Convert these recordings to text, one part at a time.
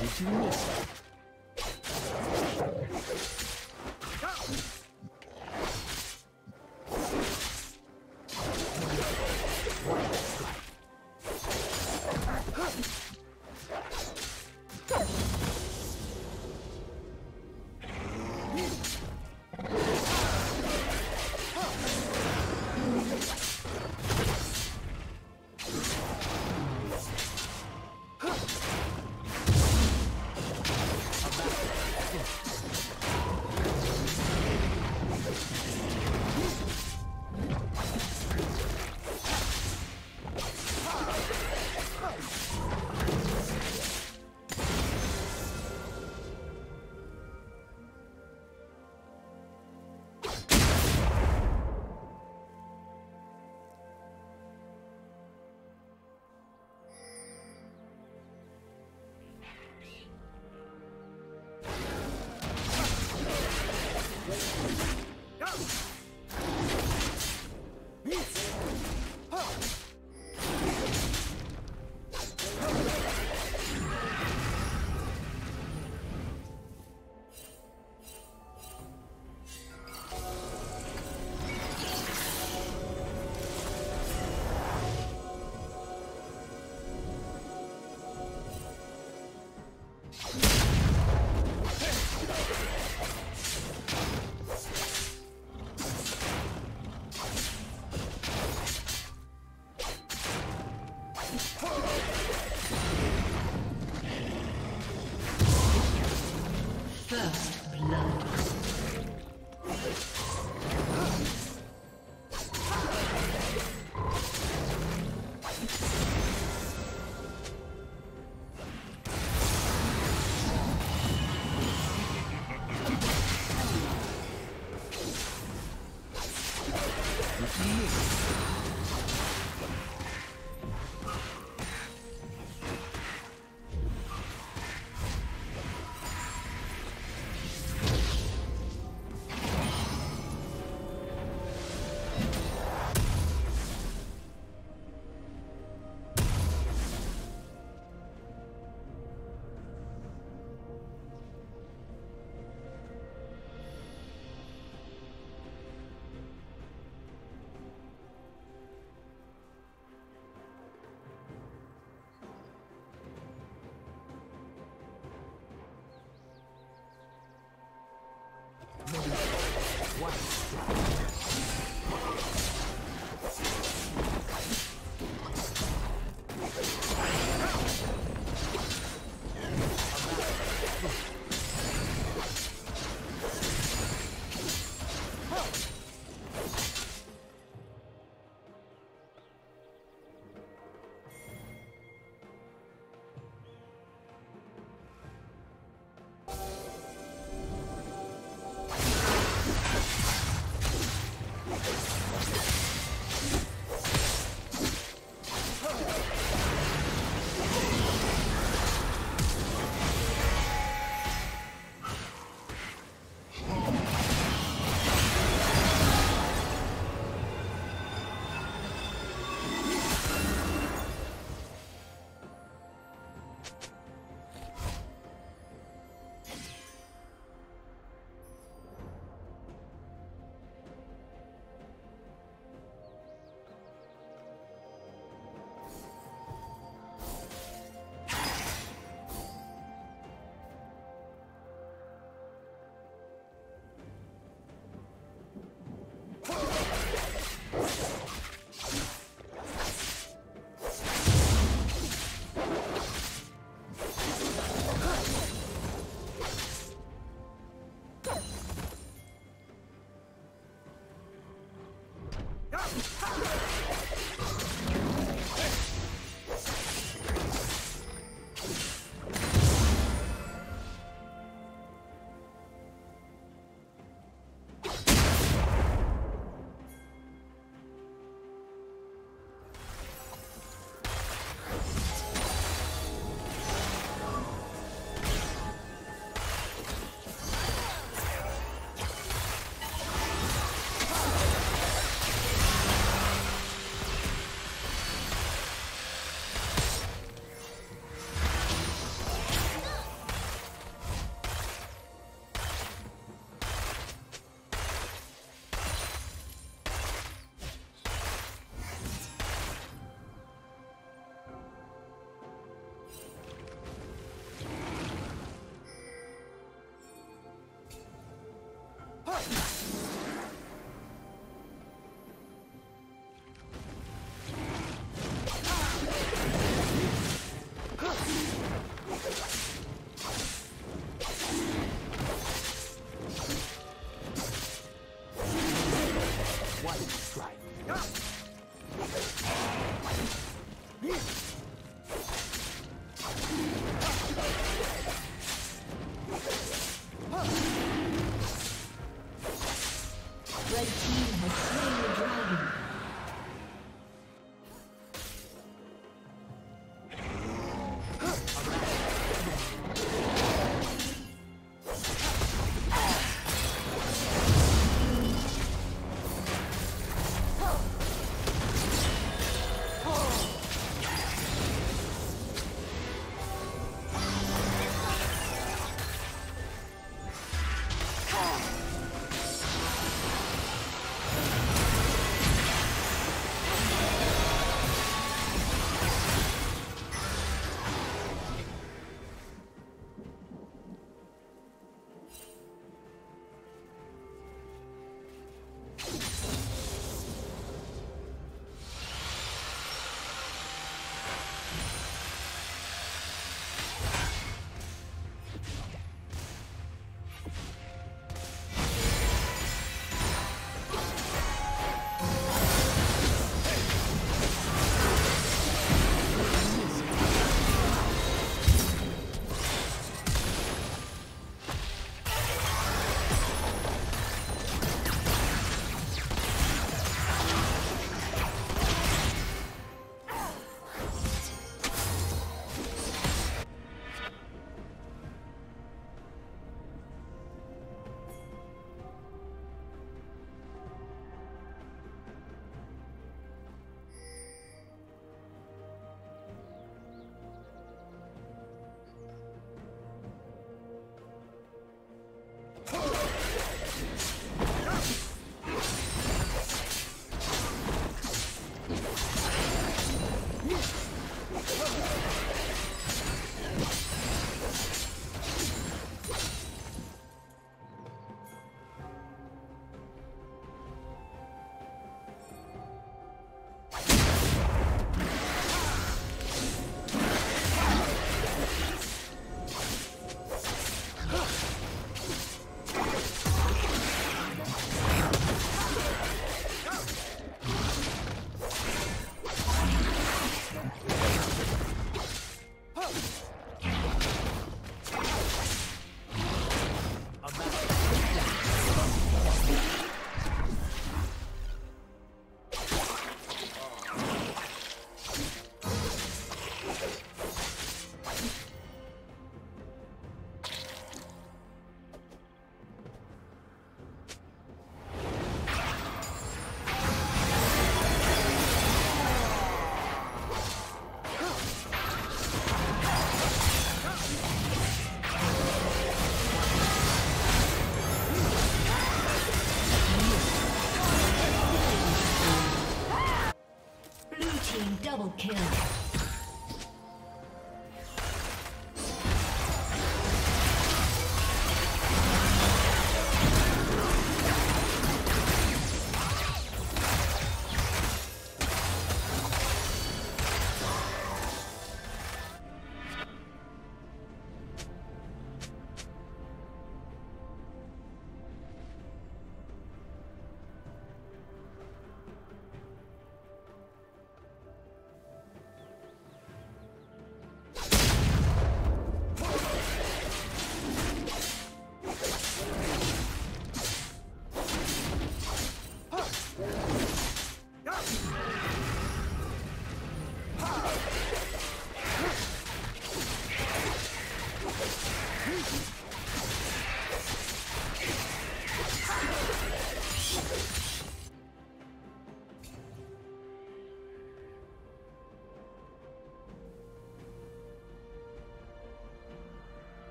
できるの First blood. one.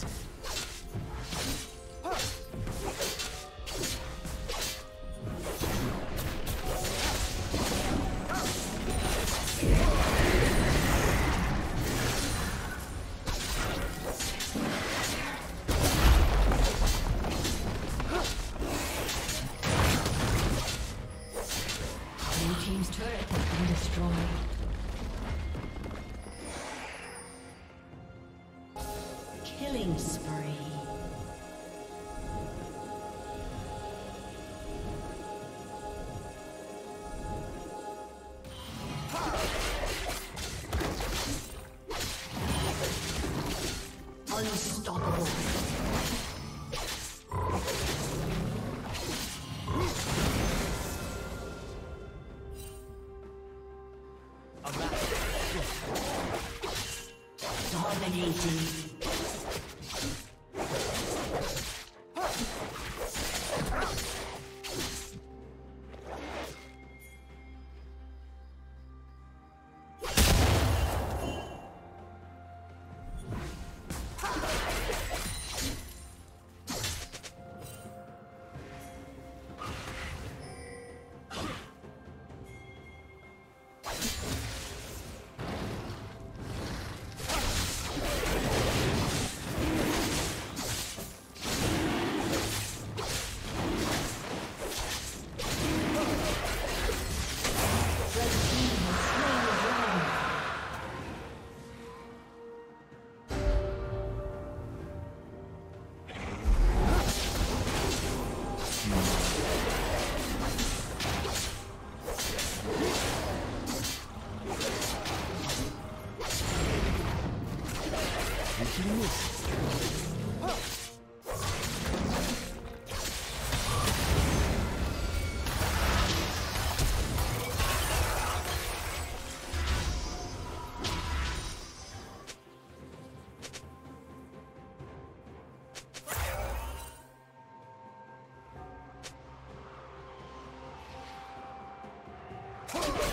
You Huh?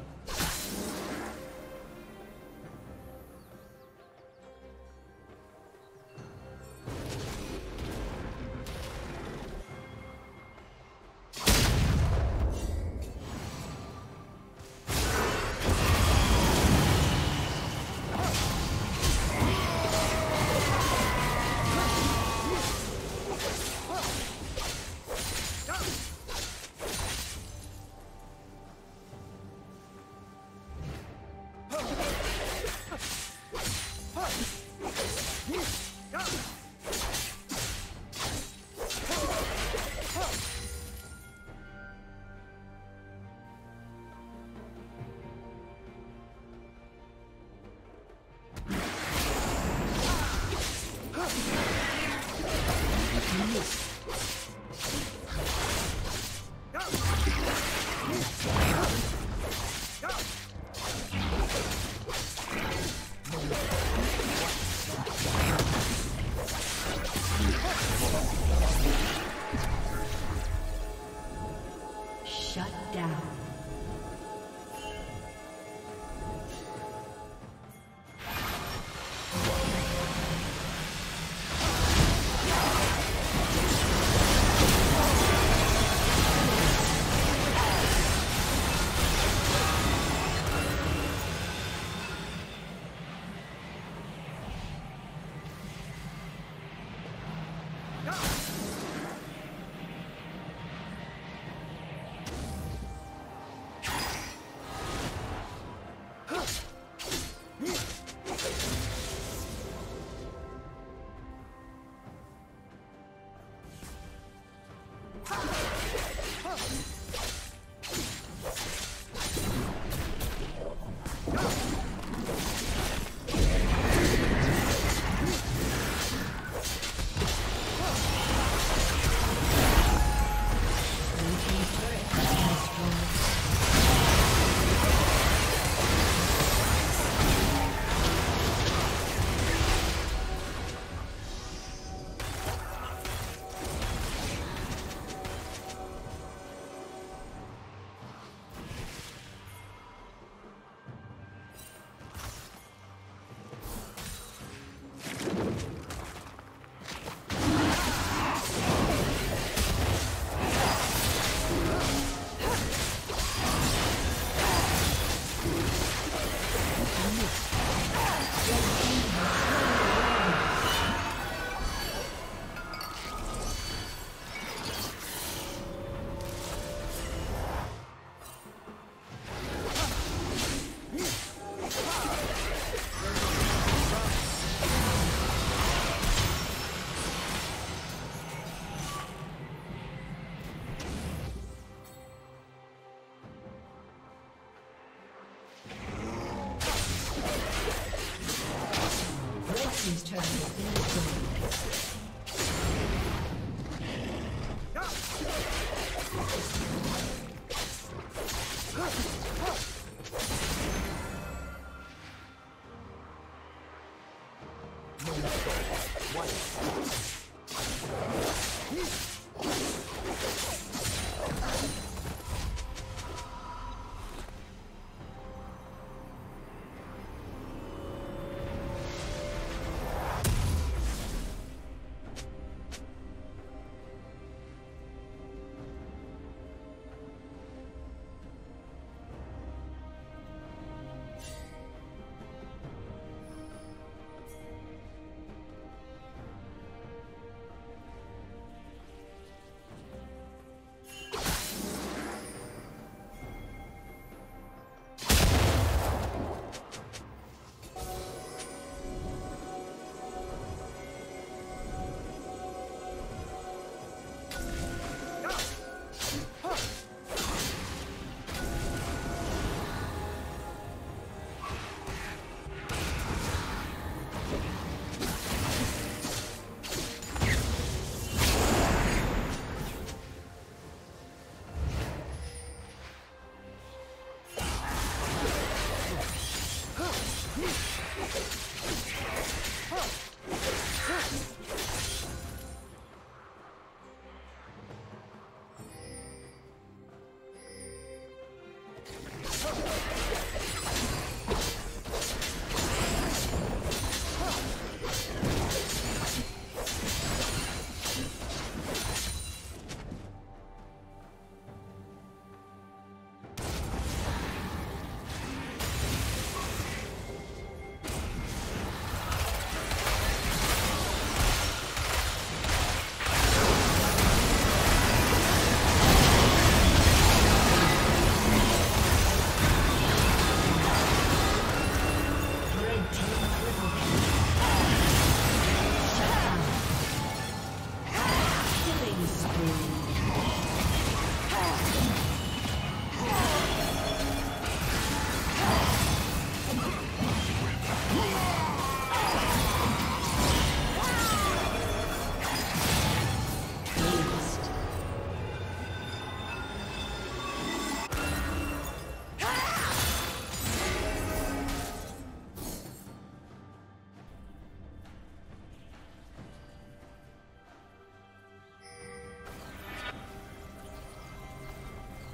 What?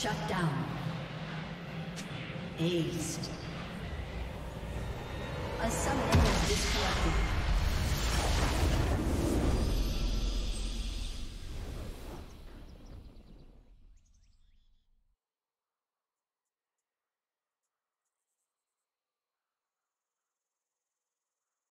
Shut down. Aced.